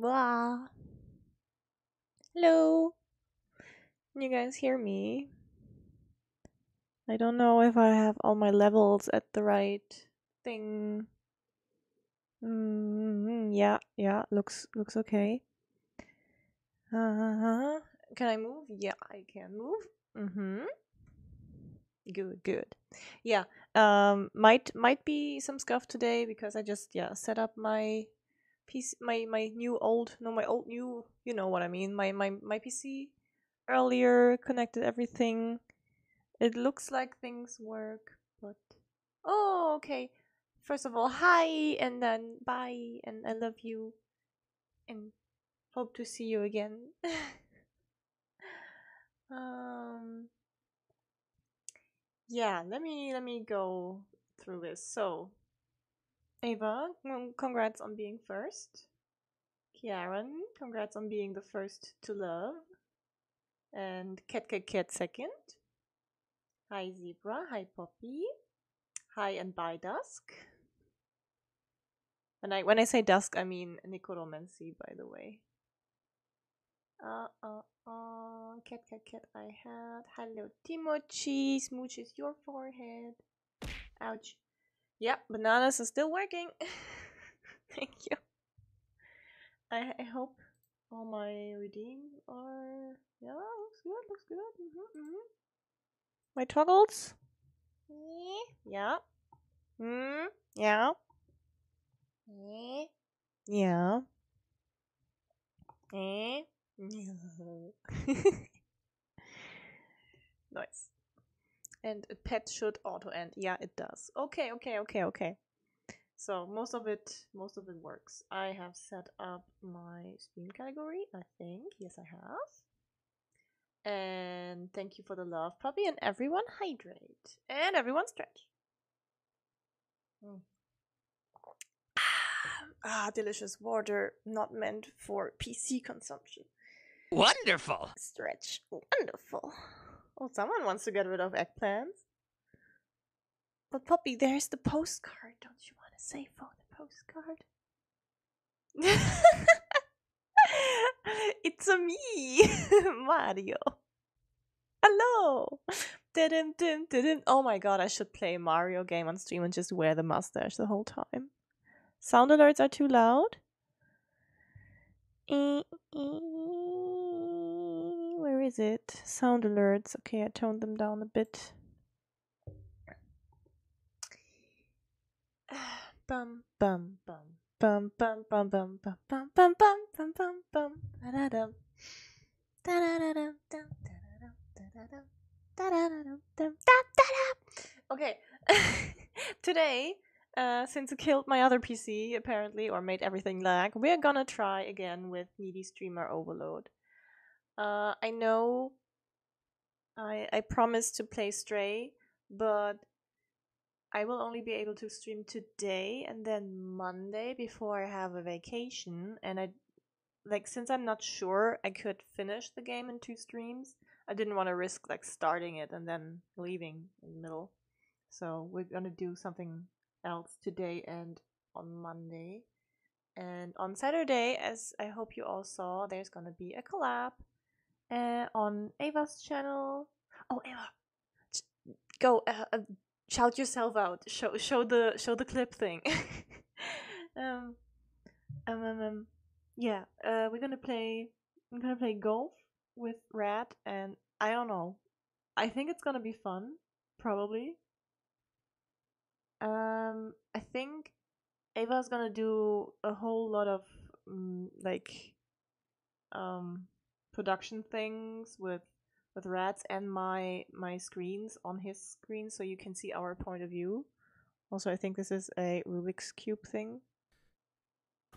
Blah. Hello. Can you guys hear me? I don't know if I have all my levels at the right thing. Mm, yeah, yeah, looks looks okay. Uh, can I move? Yeah, I can move. Mm-hmm. Good, good. Yeah, um, might might be some scuff today because I just yeah set up my PC, my my new old no my old new you know what I mean my my my PC earlier connected everything. It looks like things work, but oh okay. First of all, hi and then bye and I love you and hope to see you again. um yeah, let me let me go through this. So, Ava, congrats on being first. Kieran, congrats on being the first to love. And Cat Cat second. Hi Zebra, hi Poppy. Hi and bye Dusk. And I when I say dusk I mean necromancy by the way. Uh uh uh cat cat cat I had. Hello Timochi, smooches your forehead. Ouch. Yep, bananas are still working. Thank you. I I hope all my redeem are yeah, looks good, looks good. Mm-hmm, mm-hmm. My toggles? Yeah. Hmm. Yeah. Yeah. Eh? No. nice. And a pet should auto end. Yeah, it does. Okay, okay, okay, okay. So most of it, most of it works. I have set up my stream category. I think yes, I have. And thank you for the love, puppy, and everyone hydrate and everyone stretch. Mm. Ah, delicious water, not meant for PC consumption. Wonderful. Stretch, wonderful. Oh, someone wants to get rid of eggplants. But Poppy, there's the postcard. Don't you want to save for the postcard? it's a me, Mario. Hello. Didn't, didn't, didn't. Oh my god, I should play a Mario game on stream and just wear the mustache the whole time. Sound alerts are too loud. Eh, eh. Where is it? Sound alerts. Okay, I toned them down a bit. Bum bum bum bum bum bum bum bum bum bum bum bum bum bum da-da-dum. Da-da-da-dum, da-da-dum, da-da-dum, da-da-da-dum, da-da-da. Okay, today uh, since it killed my other PC, apparently, or made everything lag, we're gonna try again with Needy Streamer Overload. Uh, I know I, I promised to play Stray, but I will only be able to stream today and then Monday before I have a vacation. And I, like, since I'm not sure I could finish the game in two streams, I didn't want to risk, like, starting it and then leaving in the middle. So we're gonna do something else today and on Monday. And on Saturday, as I hope you all saw, there's gonna be a collab uh, on Ava's channel. Oh, Ava, go uh, uh, shout yourself out. Show show the show the clip thing. um, um, um, um, yeah, uh, we're gonna play. I'm gonna play golf with Rat, and I don't know. I think it's gonna be fun, probably. Um, I think Ava's gonna do a whole lot of mm, like um production things with with rats and my my screens on his screen so you can see our point of view. Also, I think this is a Rubik's cube thing.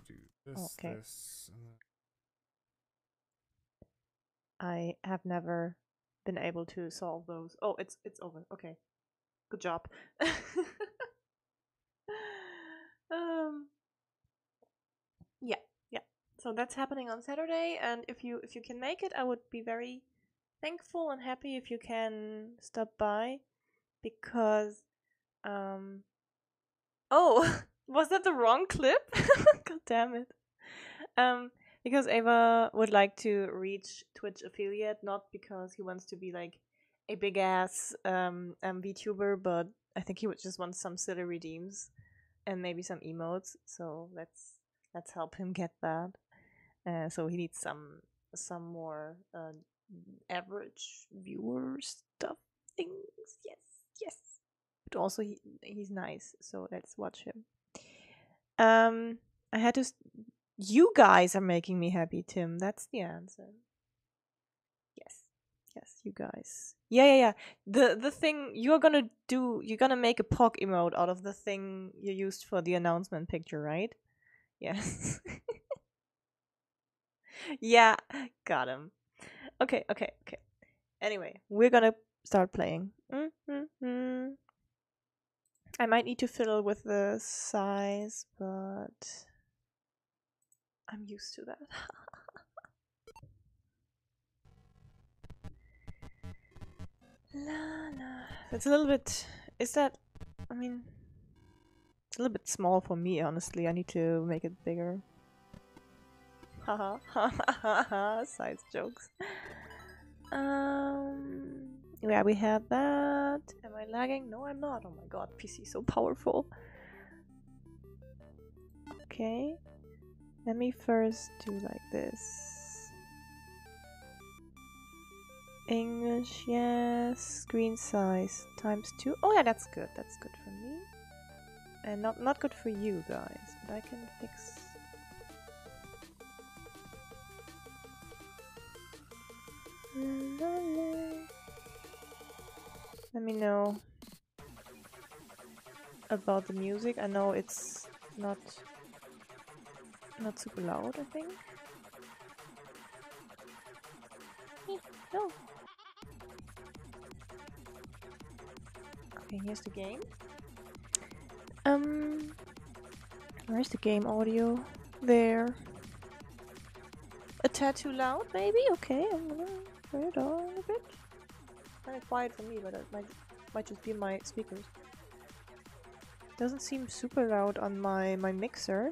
Do this, Okay. this, I have never been able to solve those. Oh, it's it's over. Okay. Good job. um. So that's happening on Saturday and if you if you can make it, I would be very thankful and happy if you can stop by because um Oh, was that the wrong clip? God damn it. Um because Ava would like to reach Twitch affiliate, not because he wants to be like a big ass um, um VTuber, but I think he would just want some silly redeems and maybe some emotes. So let's let's help him get that. Uh, so he needs some some more uh, average viewer stuff things. Yes, yes. But also he he's nice, so let's watch him. Um, I had to. you guys are making me happy, Tim. That's the answer. Yes, yes, you guys. Yeah, yeah, yeah. The the thing you're gonna do, you're gonna make a POG emote out of the thing you used for the announcement picture, right? Yes. yeah, got him. Okay, okay, okay. Anyway, we're gonna start playing. Mm-hmm. I might need to fiddle with the size, but I'm used to that. It's a little bit. Is that? I mean, it's a little bit small for me, honestly. I need to make it bigger. Haha, ha ha ha Size jokes. Um. Yeah, we have that. Am I lagging? No, I'm not. Oh my god, PC is so powerful. Okay. Let me first do like this. English, yes. Screen size times two. Oh yeah, that's good. That's good for me. And not not good for you guys, but I can fix. Let me know about the music. I know it's not not super loud, I think. No. Okay, here's the game. Um, where's the game audio? There. A tattoo loud, maybe? Okay, I'm gonna turn it on a bit. Kind of quiet for me, but it might might just be my speakers. Doesn't seem super loud on my my mixer.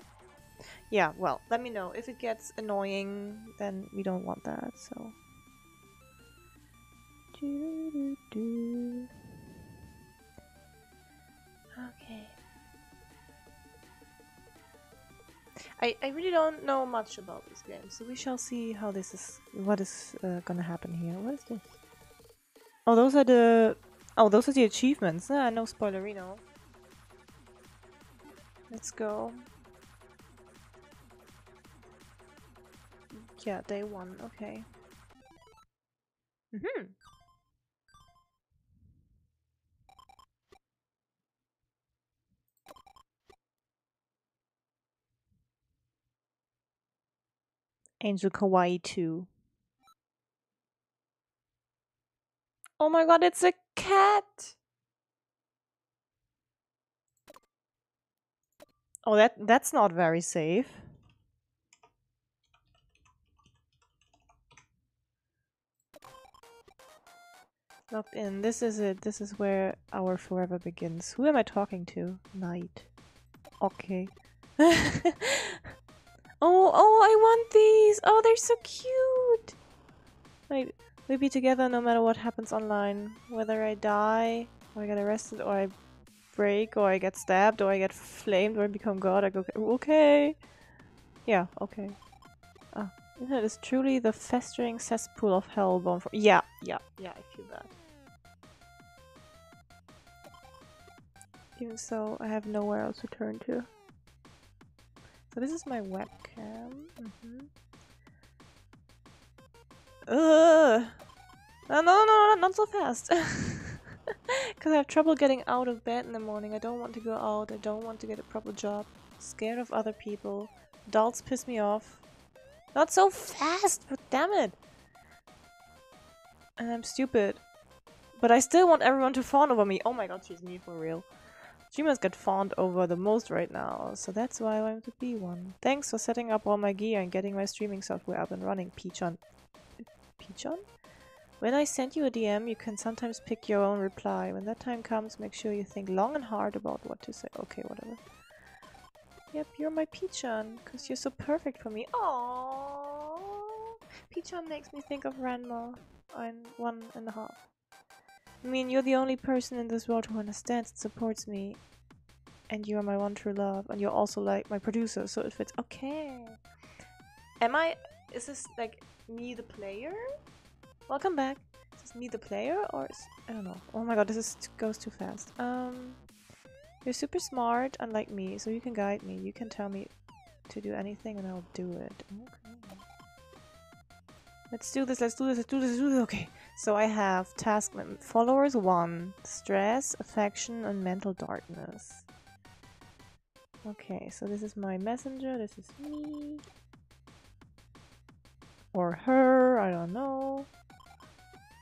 Yeah, well, let me know if it gets annoying. Then we don't want that. So. Okay. I, I really don't know much about this game, so we shall see how this is, what is uh, gonna happen here. What is this? Oh, those are the, oh, those are the achievements. Ah, no spoilerino. Let's go. Yeah, day one, okay. Mm-hmm. Angel Kawaii 2. Oh my god, it's a cat! Oh, that that's not very safe. Locked in. This is it. This is where our forever begins. Who am I talking to? Night. Okay. oh, oh, I want these! Oh, they're so cute! Wait, we'll be together no matter what happens online. Whether I die, or I get arrested, or I break, or I get stabbed, or I get flamed, or I become god, I go, okay. Yeah, okay. Ah, internet is truly the festering cesspool of hell born for- Yeah, yeah, yeah, I feel that. Even so, I have nowhere else to turn to. So this is my webcam. Mm -hmm. Ugh. No, no, no, not so fast. Because I have trouble getting out of bed in the morning. I don't want to go out. I don't want to get a proper job. Scared of other people. Adults piss me off. Not so fast, but damn it. And I'm stupid. But I still want everyone to fawn over me. Oh my god, she's me for real. Streamers get fawned over the most right now, so that's why I want to be one. Thanks for setting up all my gear and getting my streaming software up and running, P-chan. P-chan? When I send you a DM, you can sometimes pick your own reply. When that time comes, make sure you think long and hard about what to say. Okay, whatever. Yep, you're my P-chan, because you're so perfect for me. Aww. P-chan makes me think of Ranma in one and a half. I mean, you're the only person in this world who understands and supports me. And you are my one true love. And you're also like my producer, so it fits. Okay. Am I. Is this like me the player? Welcome back. Is this me the player or is. I don't know. Oh my god, this is, goes too fast. Um. You're super smart, unlike me, so you can guide me. You can tell me to do anything and I'll do it. Okay. Let's do this, let's do this, let's do this, let's do this. Okay. So I have task followers 1, stress, affection, and mental darkness. Okay, so this is my messenger, this is me. Or her, I don't know.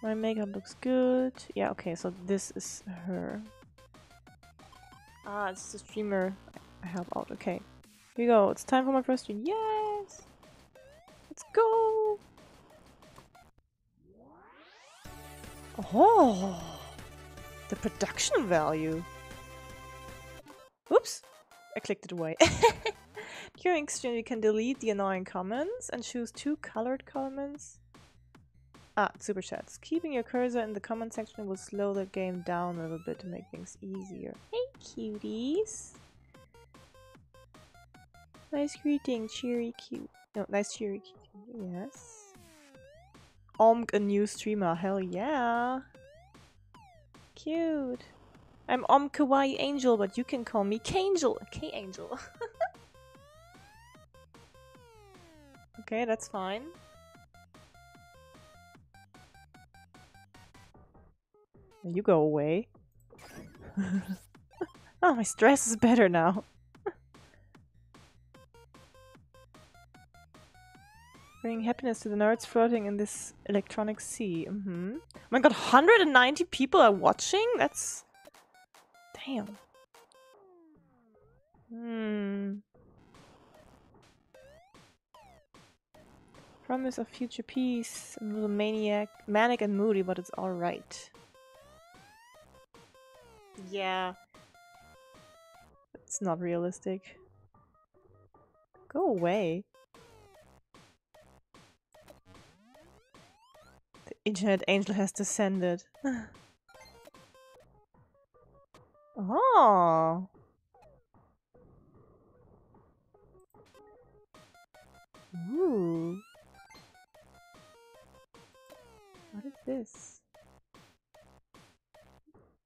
My makeup looks good. Yeah, okay, so this is her. Ah, it's the streamer I help out. Okay. Here we go. It's time for my first stream. Yes! Oh! The production value. Oops! I clicked it away. During stream you can delete the annoying comments and choose two colored comments. Ah, super chats. Keeping your cursor in the comment section will slow the game down a little bit to make things easier. Hey cuties! Nice greeting, cheery cute. No, nice cheery cute. Yes. Omg, a new streamer. Hell yeah. Cute. I'm Om Kawaii Angel, but you can call me K-Angel. K-Angel. okay, that's fine. You go away. oh, my stress is better now. Bring happiness to the nerds floating in this electronic sea. Mm -hmm. Oh my god, 190 people are watching? That's... Damn. Hmm. Promise of future peace. A little maniac, manic and moody, but it's alright. Yeah. It's not realistic. Go away. Internet angel has descended. oh. Ooh. What is this?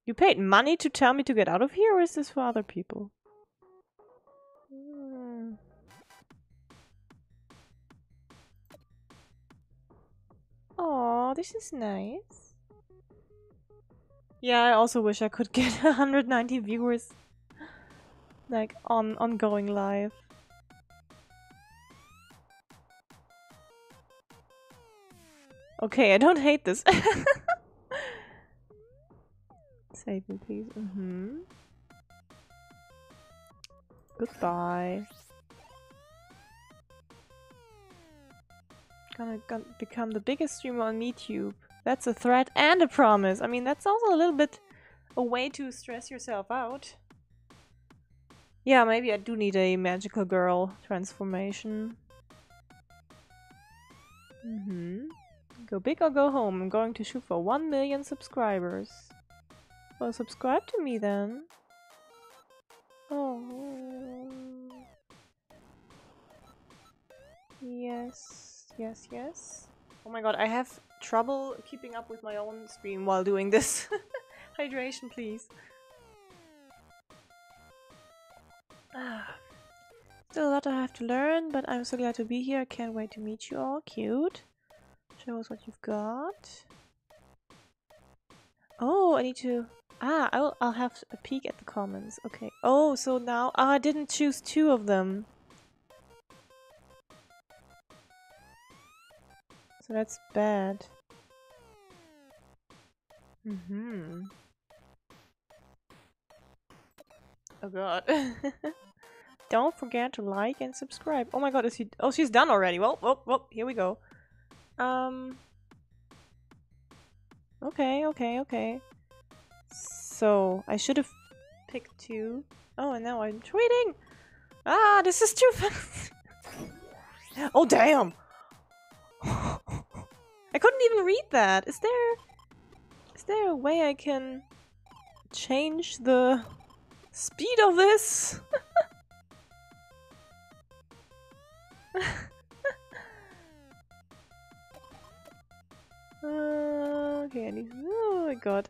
You paid money to tell me to get out of here, or is this for other people? Hmm. Oh, this is nice. Yeah, I also wish I could get 190 viewers like on ongoing live. Okay, I don't hate this. Save me, please. Mm hmm Goodbye. Gonna, gonna become the biggest streamer on MeTube. That's a threat and a promise. I mean, that's also a little bit a way to stress yourself out. Yeah, maybe I do need a magical girl transformation. Mm-hmm. Go big or go home. I'm going to shoot for 1 million subscribers. Well, subscribe to me then. Oh. Yes, yes, yes. Oh my god, I have trouble keeping up with my own stream while doing this. Hydration, please. Still a lot I have to learn, but I'm so glad to be here. I can't wait to meet you all. Cute. Show us what you've got. Oh, I need to... Ah, I'll, I'll have a peek at the comments. Okay. Oh, so now... Oh, I didn't choose two of them. So that's bad. Mm-hmm. Oh god. Don't forget to like and subscribe. Oh my god, is he- Oh, she's done already. Well, well, well, here we go. Um... Okay, okay, okay. So, I should have picked two. Oh, and now I'm tweeting! Ah, this is too fast! oh, damn! Even read that. Is there is there a way I can change the speed of this? Uh, okay, I need. Oh my god.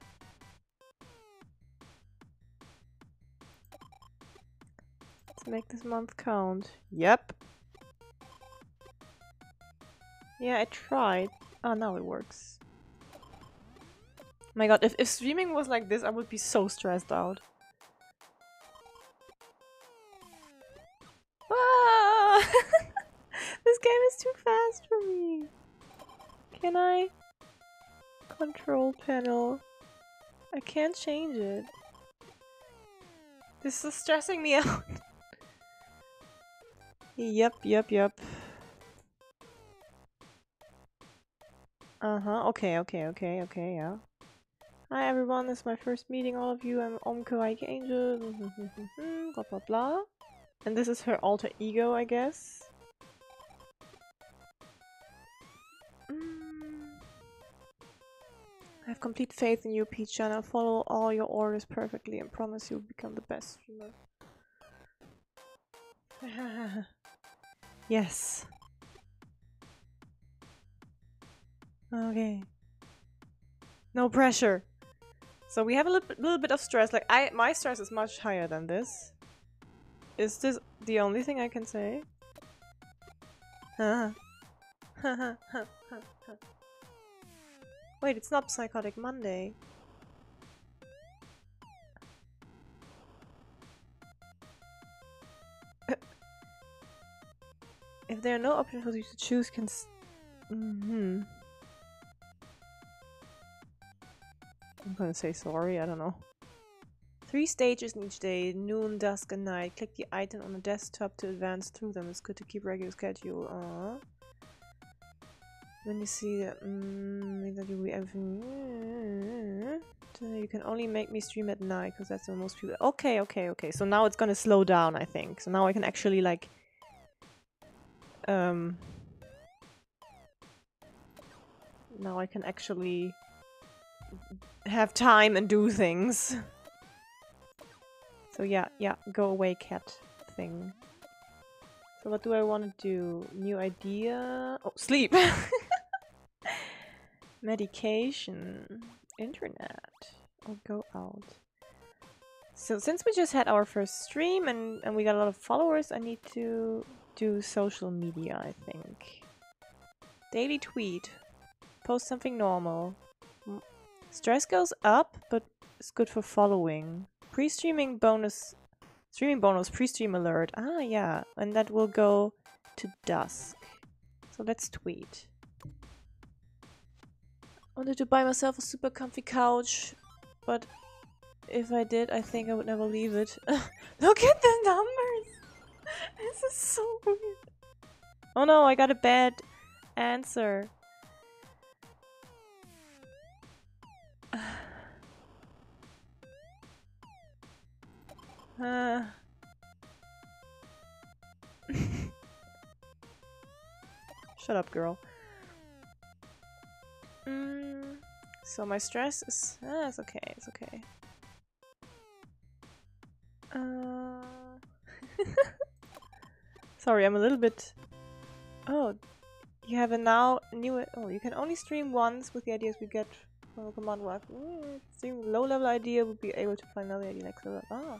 Let's make this month count. Yep. Yeah, I tried. Oh, now it works. My god, if, if streaming was like this, I would be so stressed out. Ah! this game is too fast for me. Can I? Control panel. I can't change it. This is stressing me out. yep, yep, yep. Uh-huh, okay, okay, okay, okay, yeah. Hi everyone, this is my first meeting all of you. I'm Om Kawaii Angel. blah blah blah. And this is her alter ego, I guess. Mm. I have complete faith in you, P-chan. I'll follow all your orders perfectly and promise you'll become the best streamer. yes. Okay. No pressure. So we have a little, little bit of stress. Like I, my stress is much higher than this. Is this the only thing I can say? Huh? Wait, it's not Psychotic Monday. if there are no options for you to choose, can. Mm hmm. I'm gonna say sorry, I don't know. Three stages in each day, noon, dusk, and night. Click the item on the desktop to advance through them. It's good to keep regular schedule. Aww. When you see that, mm, that you will everything. You can only make me stream at night because that's when most people. Okay, okay, okay. So now it's gonna slow down, I think. So now I can actually like. Um. Now I can actually have time and do things. So yeah, yeah, go away cat thing. So what do I want to do? New idea? Oh, sleep! Medication. Internet. Or go out. So since we just had our first stream and, and we got a lot of followers, I need to do social media, I think. Daily tweet. Post something normal. Stress goes up, but it's good for following. Pre-streaming bonus, streaming bonus, pre-stream alert. Ah, yeah, and that will go to dusk. So let's tweet. I wanted to buy myself a super comfy couch, but if I did, I think I would never leave it. Look at the numbers! this is so weird. Oh no, I got a bad answer. Uh. Shut up, girl. Mm, so my stress is... Ah, it's okay, it's okay. Uh... Sorry, I'm a little bit... Oh, you have a now new... Oh, you can only stream once with the ideas we get from command work. Mm, stream low level idea would be able to find another idea next level. Ah.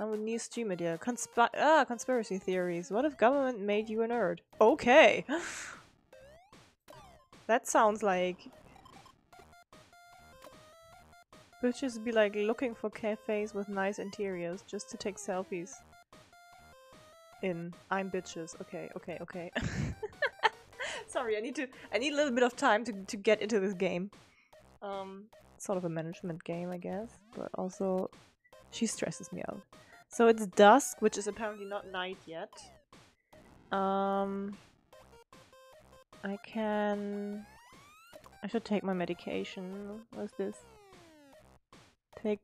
I'm a new stream idea. Consp ah, conspiracy theories. What if government made you a nerd? Okay. that sounds like... Bitches be like looking for cafes with nice interiors just to take selfies. In. I'm bitches. Okay, okay, okay. Sorry, I need to- I need a little bit of time to, to get into this game. Um, sort of a management game, I guess, but also she stresses me out. So it's dusk, which is apparently not night yet. Um, I can... I should take my medication. What's this? Take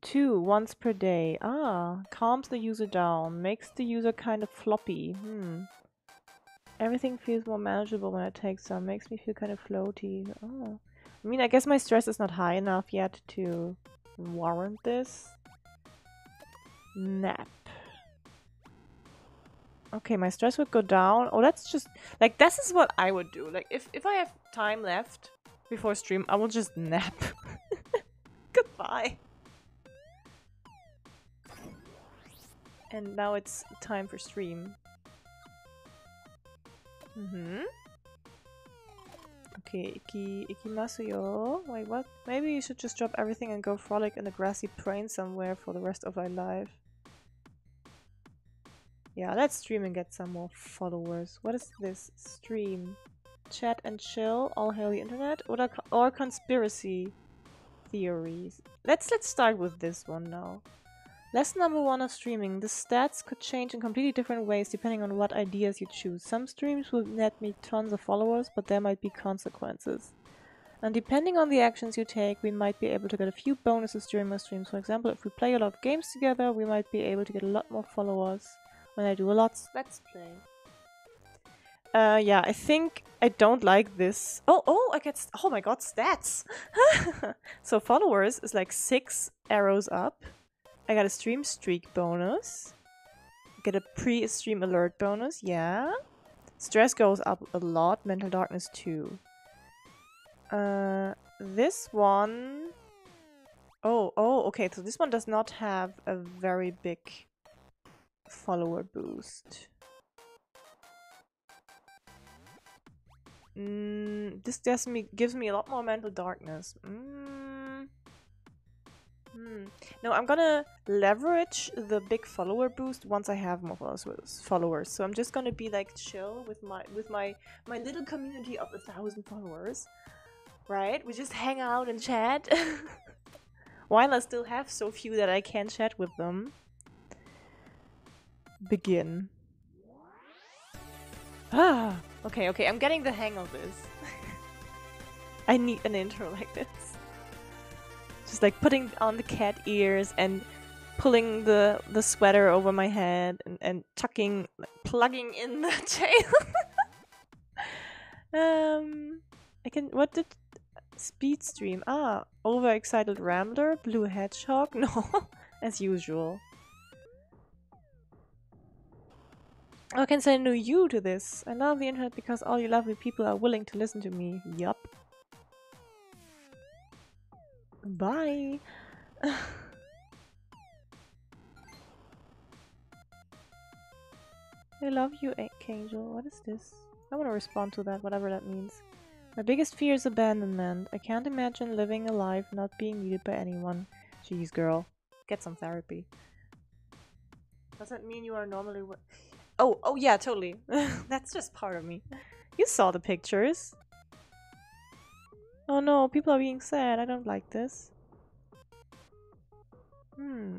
two once per day. Ah, calms the user down. Makes the user kind of floppy. Hmm. Everything feels more manageable when I take some. Makes me feel kind of floaty. Oh. I mean, I guess my stress is not high enough yet to warrant this. Nap. Okay, my stress would go down. Oh, that's just... Like, this is what I would do. Like, if, if I have time left before stream, I will just nap. Goodbye. And now it's time for stream. Mm-hmm. Okay, iki, ikimasu yo. Wait, what? Maybe you should just drop everything and go frolic in a grassy plain somewhere for the rest of our life. Yeah, let's stream and get some more followers. What is this? Stream. Chat and chill, all hail the internet, or, or conspiracy theories. Let's let's start with this one now. Lesson number one of streaming. The stats could change in completely different ways depending on what ideas you choose. Some streams will net me tons of followers, but there might be consequences. And depending on the actions you take, we might be able to get a few bonuses during my streams. For example, if we play a lot of games together, we might be able to get a lot more followers when I do a lot let's play. Uh, yeah, I think I don't like this. Oh, oh, I get, oh my god, stats! so followers is like six arrows up. I got a stream streak bonus. Get a pre-stream alert bonus, yeah. Stress goes up a lot, mental darkness too. Uh, this one... Oh, oh, okay, so this one does not have a very big follower boost. Mm, this gives me, gives me a lot more mental darkness. Mm. Hmm. No, I'm gonna leverage the big follower boost once I have more followers. So I'm just gonna be like chill with my with my my little community of a thousand followers, right? We just hang out and chat, while I still have so few that I can chat with them. Begin. Ah, okay, okay. I'm getting the hang of this. I need an intro like this. Just like putting on the cat ears and pulling the the sweater over my head and, and tucking plugging in the tail. um I can what did speed stream? Ah, overexcited rambler, blue hedgehog? No, as usual. I can say no you to this. I love the internet because all you lovely people are willing to listen to me. Yup. Bye. I love you, Angel. What is this? I want to respond to that, whatever that means. My biggest fear is abandonment. I can't imagine living a life not being needed by anyone. Jeez, girl. Get some therapy. Does that mean you are normally... Oh, oh yeah, totally. That's just part of me. You saw the pictures. Oh no, people are being sad. I don't like this. Hmm.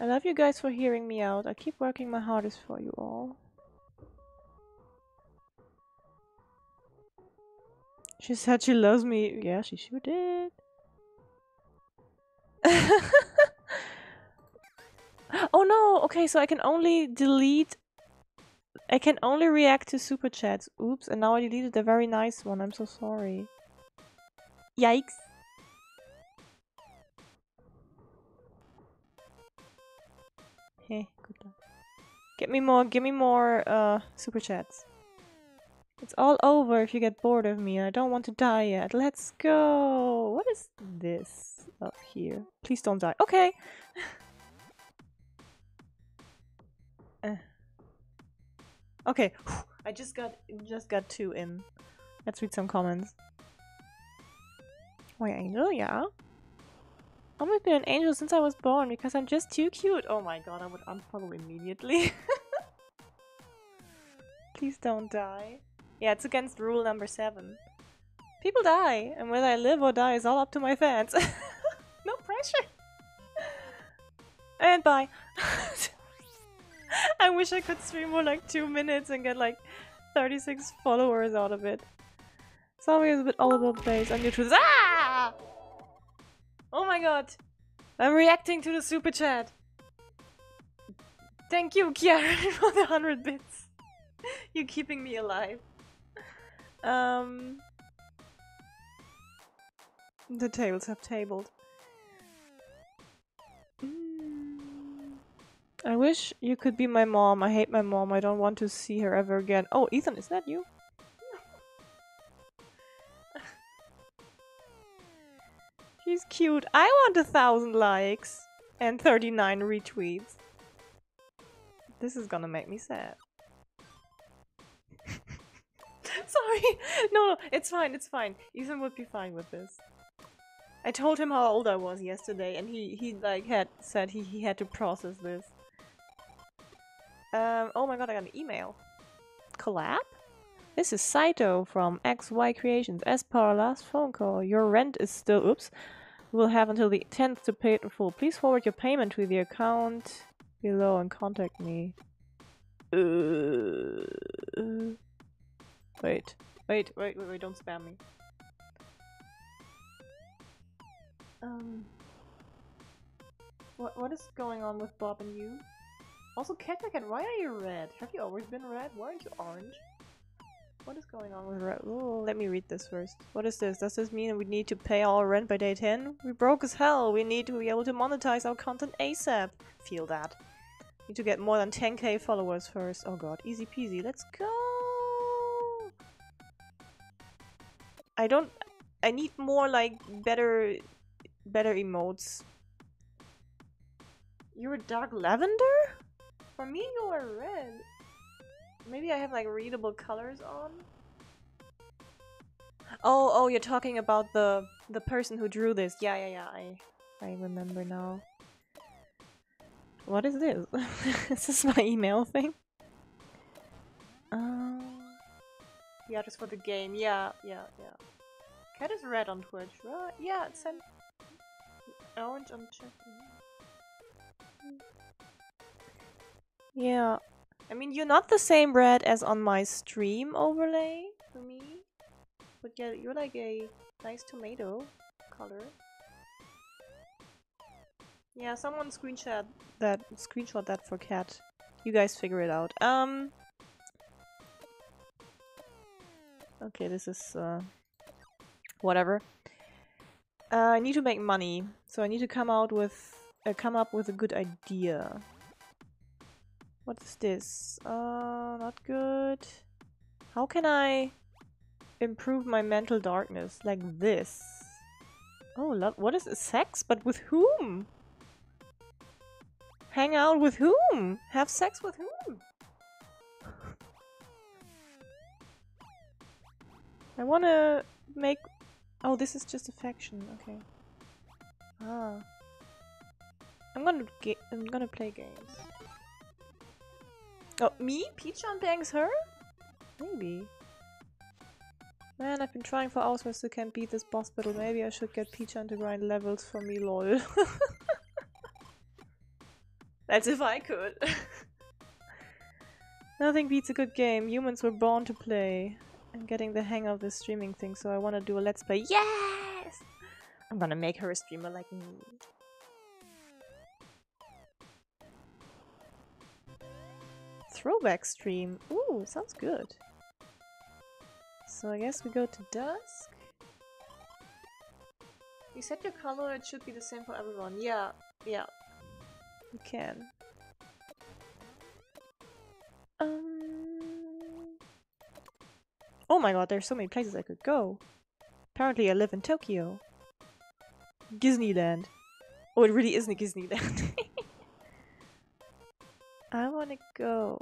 I love you guys for hearing me out. I keep working my hardest for you all. She said she loves me. Yeah, she sure did. oh no! Okay, so I can only delete I can only react to super chats. Oops, and now I deleted a very nice one. I'm so sorry. Yikes. Hey, good luck. Get me more, give me more uh, super chats. It's all over if you get bored of me. I don't want to die yet. Let's go. What is this up here? Please don't die. Okay. uh. Okay, I just got just got two in. Let's read some comments. Wait, angel, yeah. I've always been an angel since I was born because I'm just too cute. Oh my god, I would unfollow immediately. Please don't die. Yeah, it's against rule number seven. People die, and whether I live or die is all up to my fans. no pressure. And bye. I wish I could stream for like two minutes and get like 36 followers out of it. It's a bit all over the place on YouTube. Ah! Oh my god! I'm reacting to the super chat. Thank you, Kiara, for the hundred bits. You're keeping me alive. Um, the tables have tabled. Mm. I wish you could be my mom. I hate my mom. I don't want to see her ever again. Oh, Ethan, is that you? She's cute. I want a thousand likes and 39 retweets. This is gonna make me sad. Sorry. No, no, it's fine, it's fine. Ethan would be fine with this. I told him how old I was yesterday and he, he like had said he, he had to process this. Um, oh my god, I got an email. Collab? This is Saito from XY Creations. As per our last phone call, your rent is still, oops, We'll have until the 10th to pay it in full. Please forward your payment to the account below and contact me. Uh, wait, wait, wait, wait, wait, don't spam me. Um, what, what is going on with Bob and you? Also, Cat why are you red? Have you always been red? Why aren't you orange? What is going on with red? Oh, let me read this first. What is this? Does this mean we need to pay our rent by day 10? We broke as hell. We need to be able to monetize our content ASAP. Feel that. Need to get more than 10k followers first. Oh god, easy peasy. Let's go! I don't... I need more, like, better... Better emotes. You're a dark lavender? For me, you are red. Maybe I have, like, readable colors on? Oh, oh, you're talking about the the person who drew this. Yeah, yeah, yeah. I I remember now. What is this? This is this my email thing? Um, yeah, just for the game. Yeah, yeah, yeah. Cat is red on Twitch, right? Yeah, it's an orange on chat. Yeah. I mean, you're not the same red as on my stream overlay for me. But yeah, you're like a nice tomato color. Yeah, someone screenshot that screenshot that for cat. You guys figure it out. Um Okay, this is uh whatever. Uh, I need to make money, so I need to come out with uh, come up with a good idea. What is this? Uh, not good. How can I improve my mental darkness like this? Oh. What is sex? But with whom? Hang out with whom? Have sex with whom? I wanna make... Oh, this is just a faction, Okay. Ah. I'm gonna get. I'm gonna play games. Oh, me? P-chan bangs her? Maybe. Man, I've been trying for hours but still can't beat this boss battle. Maybe I should get P-chan to grind levels for me, lol. That's if I could. Nothing beats a good game. Humans were born to play. I'm getting the hang of this streaming thing, so I want to do a let's play. Yes! I'm gonna make her a streamer like me. Throwback stream. Ooh, sounds good. So I guess we go to dusk. You set your color, it should be the same for everyone. Yeah, yeah. You can. Um... Oh my god, there's so many places I could go. Apparently I live in Tokyo. Disneyland. Oh, it really isn't a Disneyland. I wanna go.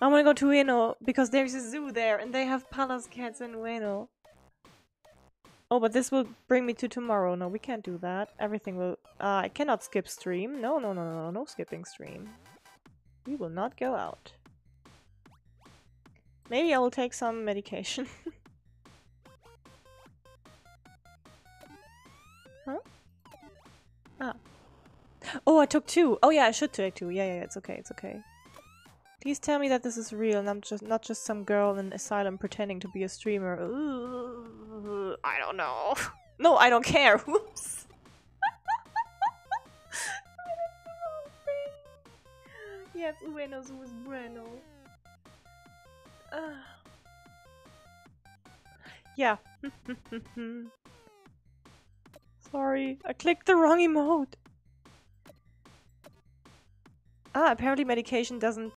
I wanna go to Ueno because there's a zoo there and they have Pallas cats in Ueno. Oh, but this will bring me to tomorrow. No, we can't do that. Everything will... Uh, I cannot skip stream. No, no, no, no, no skipping stream. We will not go out. Maybe I will take some medication. huh? Ah. Oh, I took two. Oh yeah, I should take two. Yeah, yeah, it's okay, it's okay. Please tell me that this is real and I'm just not just some girl in asylum pretending to be a streamer. Ooh, I don't know. no, I don't care. Whoops. yes, Ueno, so. Ah. Yeah. Sorry, I clicked the wrong emote. Ah, apparently medication doesn't